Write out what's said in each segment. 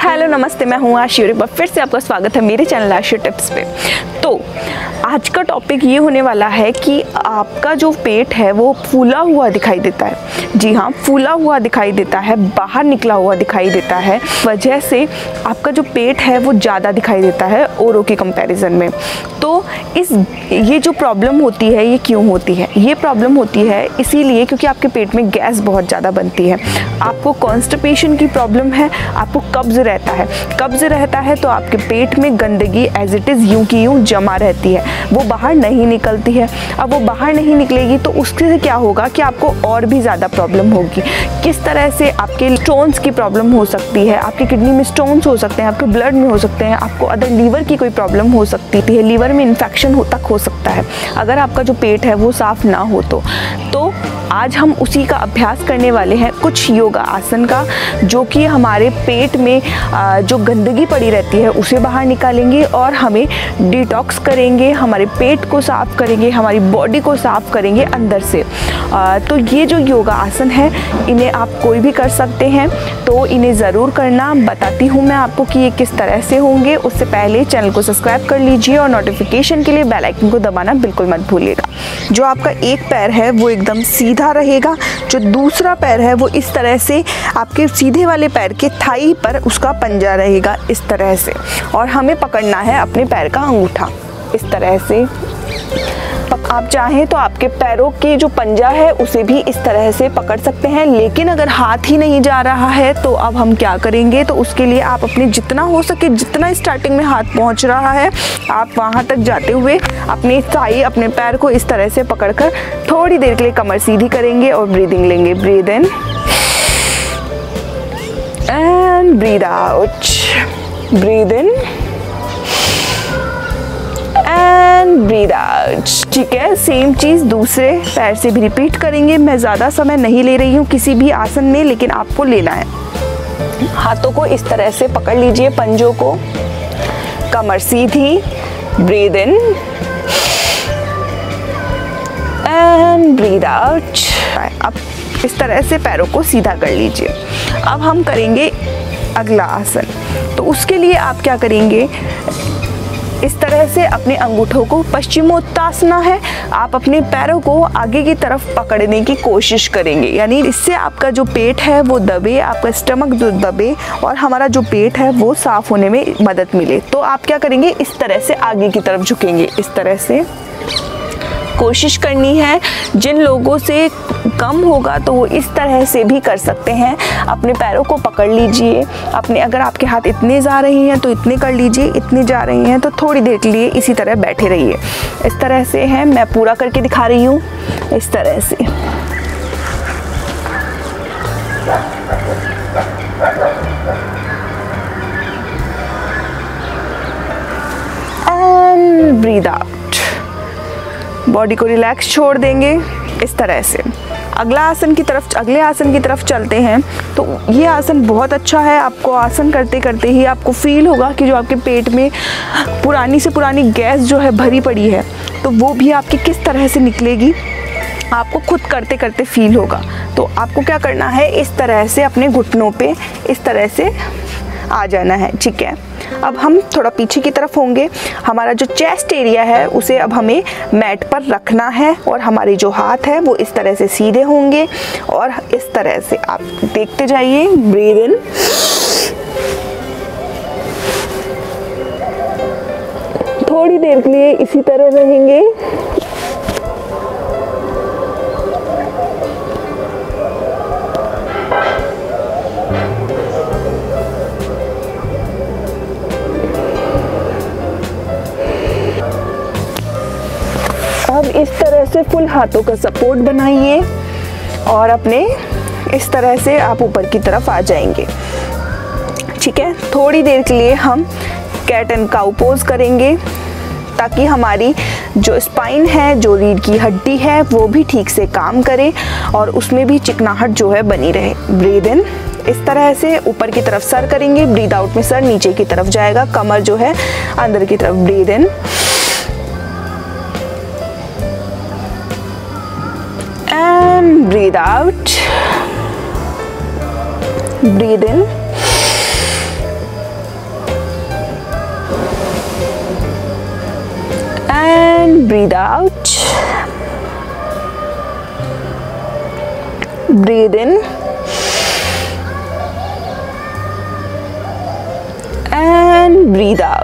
Hello नमस्ते, मैं हूँ आशी और फिर से आपका स्वागत है मेरे चैनल आशी टिप्स पे। तो आज का टॉपिक ये होने वाला है कि आपका जो पेट है, वो फूला हुआ दिखाई देता है। जी हाँ फूला हुआ दिखाई देता है, बाहर निकला हुआ दिखाई देता है। वजह से आपका जो पेट है, वो ज़्यादा दिखाई देता है औरों के कंपैरिजन में। तो इस, ये जो प्रॉब्लम होती है, ये क्यों होती है? ये प्रॉब्लम होती है इसीलिए क्योंकि आपके पेट में गैस बहुत ज़्यादा बनती है। आपको कॉन्स्टिपेशन की प्रॉब्लम है, आपको कब्ज़ रहता है। कब्ज़ रहता है तो आपके पेट में गंदगी एज इट इज़ यूँ की यूँ जमा रहती है। वो बाहर नहीं निकलती है। अब वो बाहर नहीं निकलेगी तो उससे क्या होगा कि आपको और भी ज़्यादा प्रॉब्लम होगी। किस तरह से आपके स्टोन्स की प्रॉब्लम हो सकती है, आपकी किडनी में स्टोन्स हो सकते हैं, आपके ब्लड में हो सकते हैं, आपको अदर लीवर की कोई प्रॉब्लम हो सकती है लीवर में इन्फेक्शन हो, तक हो सकता है। अगर आपका जो पेट है वो साफ़ ना हो तो। तो आज हम उसी का अभ्यास करने वाले हैं कुछ योगा आसन का, जो कि हमारे पेट में जो गंदगी पड़ी रहती है, उसे बाहर निकालेंगे और हमें डिटॉक्स करेंगे, हमारे पेट को साफ़ करेंगे, हमारी बॉडी को साफ़ करेंगे अंदर से। तो ये जो योगा आसन है, इन्हें आप कोई भी कर सकते हैं तो इन्हें ज़रूर करना। बताती हूँ मैं आपको कि ये किस तरह से होंगे। उससे पहले चैनल को सब्सक्राइब कर लीजिए और नोटिफिकेशन के लिए बेल आइकन को दबाना बिल्कुल मत भूलिएगा। जो आपका एक पैर है, वो एकदम सीधा रहेगा। जो दूसरा पैर है, वो इस तरह से आपके सीधे वाले पैर के थाई पर उसका पंजा रहेगा इस तरह से। और हमें पकड़ना है अपने पैर का अंगूठा इस तरह से। आप चाहें तो आपके पैरों के जो पंजा है, उसे भी इस तरह से पकड़ सकते हैं। लेकिन अगर हाथ ही नहीं जा रहा है तो अब हम क्या करेंगे? तो उसके लिए आप अपने जितना हो सके, जितना स्टार्टिंग में हाथ पहुँच रहा है, आप वहाँ तक जाते हुए अपनी थाई अपने पैर को इस तरह से पकड़कर थोड़ी देर के लिए कमर सीधी करेंगे और ब्रीदिंग लेंगे। Breathe in and breathe out breathe in and breathe out ठीक है? सेम चीज़ दूसरे पैर से भी रिपीट करेंगे। मैं ज़्यादा समय नहीं ले रही हूँ किसी भी आसन में, लेकिन आपको लेना है। हाथों को इस तरह से पकड़ लीजिए, पंजों को। कमर सीधी। Breathe in and breathe out अब इस तरह से पैरों को सीधा कर लीजिए। अब हम करेंगे अगला आसन। तो उसके लिए आप क्या करेंगे? इस तरह से अपने अंगूठों को पश्चिमोत्तासना है। आप अपने पैरों को आगे की तरफ़ पकड़ने की कोशिश करेंगे। यानी इससे आपका जो पेट है, वो दबे, आपका स्टमक जो दबे और हमारा जो पेट है, वो साफ़ होने में मदद मिले। तो आप क्या करेंगे? इस तरह से आगे की तरफ़ झुकेंगे। इस तरह से कोशिश करनी है। जिन लोगों से कम होगा तो वो इस तरह से भी कर सकते हैं। अपने पैरों को पकड़ लीजिए। अपने अगर आपके हाथ इतने जा रहे हैं तो इतने कर लीजिए। इतने जा रही हैं तो थोड़ी देर के लिए इसी तरह बैठे रहिए। इस तरह से है। मैं पूरा करके दिखा रही हूँ। इस तरह से। ब्रीद आउट बॉडी को रिलैक्स छोड़ देंगे। इस तरह से। अगला आसन की तरफ़ अगले आसन की तरफ़ चलते हैं। तो ये आसन बहुत अच्छा है। आपको आसन करते करते ही आपको फील होगा कि जो आपके पेट में पुरानी से पुरानी गैस जो है भरी पड़ी है तो वो भी आपकी किस तरह से निकलेगी, आपको खुद करते करते फील होगा। तो आपको क्या करना है? इस तरह से अपने घुटनों पे इस तरह से आ जाना है, ठीक है? अब हम थोड़ा पीछे की तरफ़ होंगे। हमारा जो चेस्ट एरिया है, उसे अब हमें मैट पर रखना है और हमारे जो हाथ है, वो इस तरह से सीधे होंगे और इस तरह से आप देखते जाइए। ब्रीद इन थोड़ी देर के लिए इसी तरह रहेंगे। फुल हाथों का सपोर्ट बनाइए और अपने इस तरह से आप ऊपर की तरफ़ आ जाएँगे। ठीक है? थोड़ी देर के लिए हम कैट एंड काउ पोज करेंगे ताकि हमारी जो स्पाइन है, जो रीढ़ की हड्डी है, वो भी ठीक से काम करे और उसमें भी चिकनाहट जो है बनी रहे। ब्रीद इन इस तरह से ऊपर की तरफ़ सर करेंगे। ब्रीद आउट में सर नीचे की तरफ़ जाएगा। कमर जो है अंदर की तरफ़। Breathe in breathe out. Breathe in. And breathe out. Breathe in. And breathe out.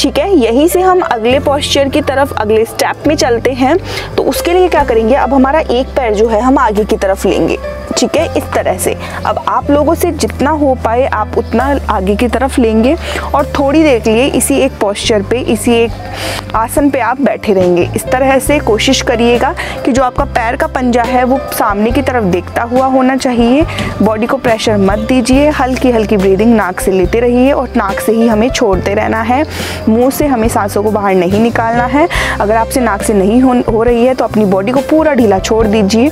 ठीक है, यहीं से हम अगले पॉस्चर की तरफ़, अगले स्टेप में चलते हैं। तो उसके लिए क्या करेंगे? अब हमारा एक पैर जो है, हम आगे की तरफ़ लेंगे। ठीक है इस तरह से। अब आप लोगों से जितना हो पाए आप उतना आगे की तरफ़ लेंगे और थोड़ी देर के लिए इसी एक पॉस्चर पे इसी एक आसन पे आप बैठे रहेंगे। इस तरह से कोशिश करिएगा कि जो आपका पैर का पंजा है वो सामने की तरफ़ देखता हुआ होना चाहिए। बॉडी को प्रेशर मत दीजिए हल्की हल्की ब्रीदिंग नाक से लेते रहिए और नाक से ही हमें छोड़ते रहना है। मुँह से हमें सांसों को बाहर नहीं निकालना है। अगर आपसे नाक से नहीं हो, हो रही है तो अपनी बॉडी को पूरा ढीला छोड़ दीजिए।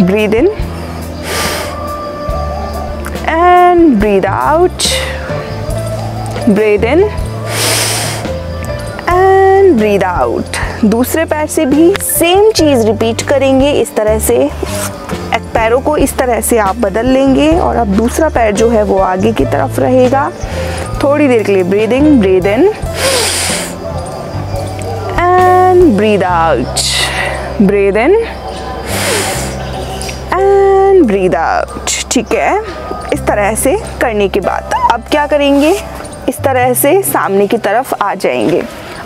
Breathe in breathe out, breathe in, and breathe out. दूसरे पैर से भी सेम चीज़ रिपीट करेंगे, इस तरह से। एक पैरों को इस तरह से आप बदल लेंगे, और अब दूसरा पैर जो है वो आगे की तरफ़ रहेगा। थोड़ी देर के लिए breathing breathe in and breathe out breathe in and breathe out ठीक है? इस तरह से करने के बाद। अब क्या करेंगे? इस तरह से सामने की तरफ़ आ जाएँगे।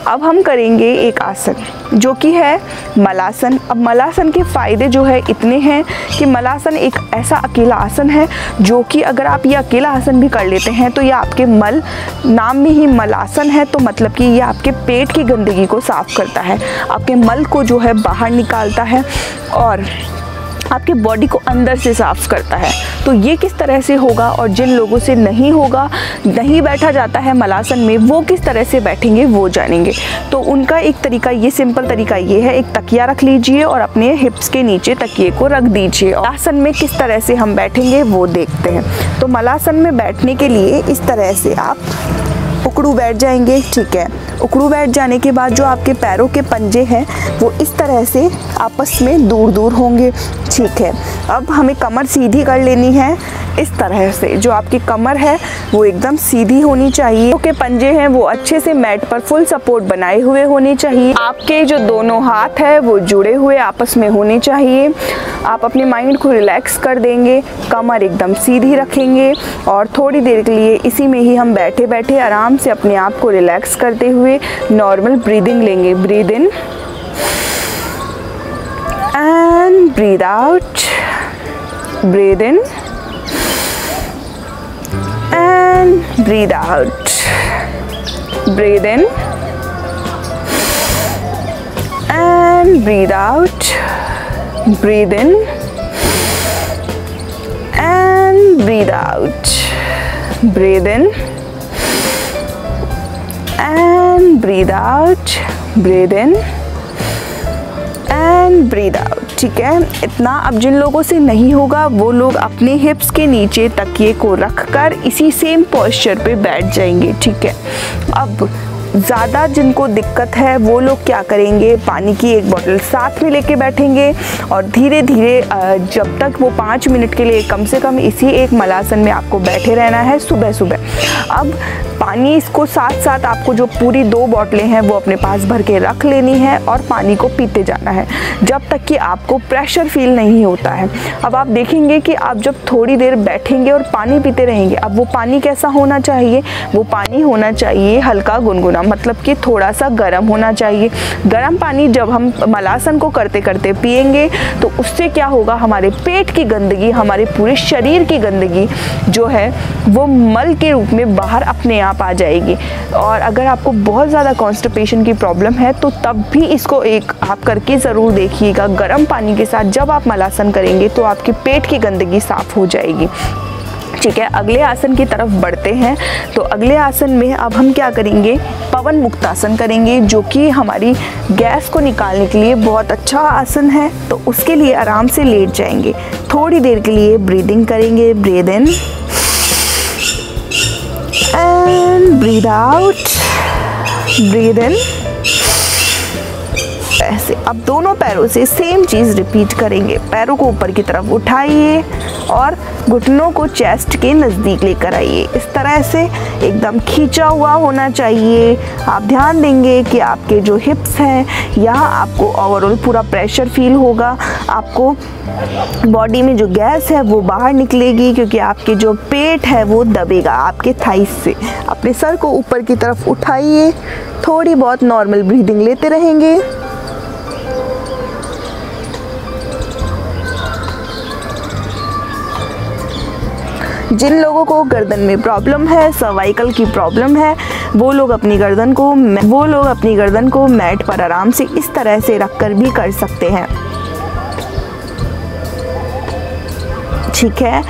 अब हम करेंगे एक आसन, जो कि है मलासन। अब मलासन के फ़ायदे जो है इतने हैं कि मलासन एक ऐसा अकेला आसन है, जो कि अगर आप ये अकेला आसन भी कर लेते हैं तो ये आपके मल, नाम में ही मलासन है तो मतलब कि ये आपके पेट की गंदगी को साफ़ करता है। आपके मल को जो है बाहर निकालता है और आपके बॉडी को अंदर से साफ़ करता है। तो ये किस तरह से होगा और जिन लोगों से नहीं होगा, नहीं बैठा जाता है मलासन में, वो किस तरह से बैठेंगे, वो जानेंगे। तो उनका एक तरीका, ये सिंपल तरीका ये है, एक तकिया रख लीजिए और अपने हिप्स के नीचे तकिए को रख दीजिए। आसन में किस तरह से हम बैठेंगे, वो देखते हैं। तो मलासन में बैठने के लिए इस तरह से आप उकड़ू बैठ जाएँगे, ठीक है? उकड़ू बैठ जाने के बाद जो आपके पैरों के पंजे हैं, वो इस तरह से आपस में दूर दूर होंगे, ठीक है? अब हमें कमर सीधी कर लेनी है, इस तरह से। जो आपकी कमर है, वो एकदम सीधी होनी चाहिए। के पंजे हैं, वो अच्छे से मैट पर फुल सपोर्ट बनाए हुए होने चाहिए। आपके जो दोनों हाथ है, वो जुड़े हुए आपस में होने चाहिए। आप अपने माइंड को रिलैक्स कर देंगे, कमर एकदम सीधी रखेंगे, और थोड़ी देर के लिए इसी में ही हम बैठे बैठे आराम से अपने आप को रिलैक्स करते हुए नॉर्मल ब्रीदिंग लेंगे। Breathe in and breathe out breathe in and breathe out breathe in and breathe out breathe in and breathe out breathe in and breathe out. Breathe in. And breathe out ठीक है? इतना अब जिन लोगों से नहीं होगा, वो लोग अपने हिप्स के नीचे तकिए को रख कर इसी सेम पॉस्चर पे बैठ जाएँगे, ठीक है? अब ज़्यादा जिनको दिक्कत है, वो लोग क्या करेंगे? पानी की एक बोतल साथ में लेके बैठेंगे और धीरे धीरे जब तक वो पाँच मिनट के लिए कम से कम इसी एक मलासन में आपको बैठे रहना है सुबह सुबह अब पानी इसको साथ साथ आपको जो पूरी दो बॉटलें हैं, वो अपने पास भर के रख लेनी है और पानी को पीते जाना है, जब तक कि आपको प्रेशर फील नहीं होता है। अब आप देखेंगे कि आप जब थोड़ी देर बैठेंगे और पानी पीते रहेंगे, अब वो पानी कैसा होना चाहिए? वो पानी होना चाहिए हल्का गुनगुना मतलब कि थोड़ा सा गर्म होना चाहिए। गर्म पानी जब हम मलासन को करते करते पियेंगे तो उससे क्या होगा? हमारे पेट की गंदगी, हमारे पूरे शरीर की गंदगी जो है, वो मल के रूप में बाहर अपने आप आप आ जाएगी। और अगर आपको बहुत ज़्यादा कॉन्स्टिपेशन की प्रॉब्लम है तो तब भी इसको एक आप करके ज़रूर देखिएगा गर्म पानी के साथ। जब आप मलासन करेंगे तो आपके पेट की गंदगी साफ़ हो जाएगी। ठीक है, अगले आसन की तरफ़ बढ़ते हैं। तो अगले आसन में अब हम क्या करेंगे? पवन मुक्त आसन करेंगे, जो कि हमारी गैस को निकालने के लिए बहुत अच्छा आसन है। तो उसके लिए आराम से लेट जाएँगे। थोड़ी देर के लिए ब्रीदिंग करेंगे। Breathe in breathe out. Breathe in ऐसे अब दोनों पैरों से सेम चीज़ रिपीट करेंगे। पैरों को ऊपर की तरफ़ उठाइए और घुटनों को चेस्ट के नज़दीक लेकर आइए। इस तरह से एकदम खींचा हुआ होना चाहिए। आप ध्यान देंगे कि आपके जो हिप्स हैं, यहाँ आपको ओवरऑल पूरा प्रेशर फील होगा। आपको बॉडी में जो गैस है, वो बाहर निकलेगी क्योंकि आपके जो पेट है, वो दबेगा आपके थाइस से। अपने सर को ऊपर की तरफ़ उठाइए। थोड़ी बहुत नॉर्मल ब्रीदिंग लेते रहेंगे। जिन लोगों को गर्दन में प्रॉब्लम है सर्वाइकल की प्रॉब्लम है, वो लोग अपनी गर्दन को वो लोग अपनी गर्दन को मैट पर आराम से इस तरह से रख कर भी कर सकते हैं। ठीक है?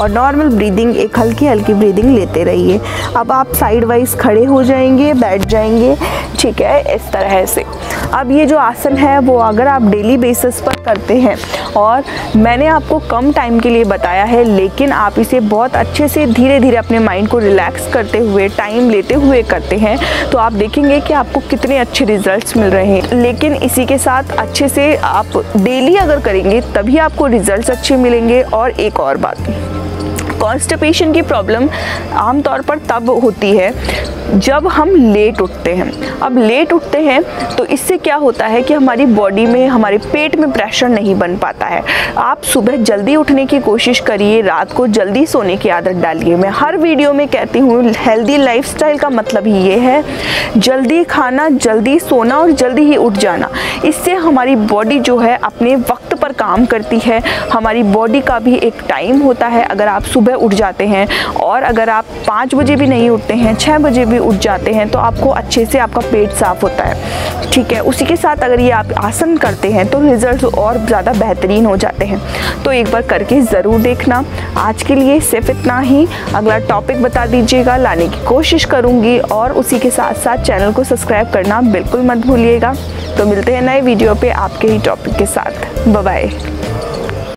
और नॉर्मल ब्रीदिंग एक हल्की हल्की ब्रीदिंग लेते रहिए। अब आप साइड वाइज खड़े हो जाएँगे, बैठ जाएँगे। ठीक है? इस तरह से। अब ये जो आसन है, वो अगर आप डेली बेसिस पर करते हैं, और मैंने आपको कम टाइम के लिए बताया है, लेकिन आप इसे बहुत अच्छे से धीरे धीरे अपने माइंड को रिलैक्स करते हुए टाइम लेते हुए करते हैं तो आप देखेंगे कि आपको कितने अच्छे रिजल्ट्स मिल रहे हैं। लेकिन इसी के साथ अच्छे से आप डेली अगर करेंगे, तभी आपको रिजल्ट्स अच्छे मिलेंगे, और एक और बात कॉन्स्टिपेशन की प्रॉब्लम आमतौर पर तब होती है जब हम लेट उठते हैं। अब लेट उठते हैं तो इससे क्या होता है कि हमारी बॉडी में, हमारे पेट में प्रेशर नहीं बन पाता है। आप सुबह जल्दी उठने की कोशिश करिए, रात को जल्दी सोने की आदत डालिए। मैं हर वीडियो में कहती हूँ हेल्दी लाइफस्टाइल का मतलब ही ये है, जल्दी खाना, जल्दी सोना और जल्दी ही उठ जाना। इससे हमारी बॉडी जो है, अपने वक्त पर काम करती है। हमारी बॉडी का भी एक टाइम होता है। अगर आप सुबह उठ जाते हैं और अगर आप पाँच बजे भी नहीं उठते हैं छः बजे भी उठ जाते हैं तो आपको अच्छे से आपका पेट साफ़ होता है। ठीक है, उसी के साथ अगर ये आप आसन करते हैं तो रिज़ल्ट और ज़्यादा बेहतरीन हो जाते हैं। तो एक बार करके ज़रूर देखना। आज के लिए सिर्फ़ इतना ही। अगला टॉपिक बता दीजिएगा, लाने की कोशिश करूँगी और उसी के साथ साथ चैनल को सब्सक्राइब करना बिल्कुल मत भूलिएगा। तो मिलते हैं नए वीडियो पे आपके ही टॉपिक के साथ। बाय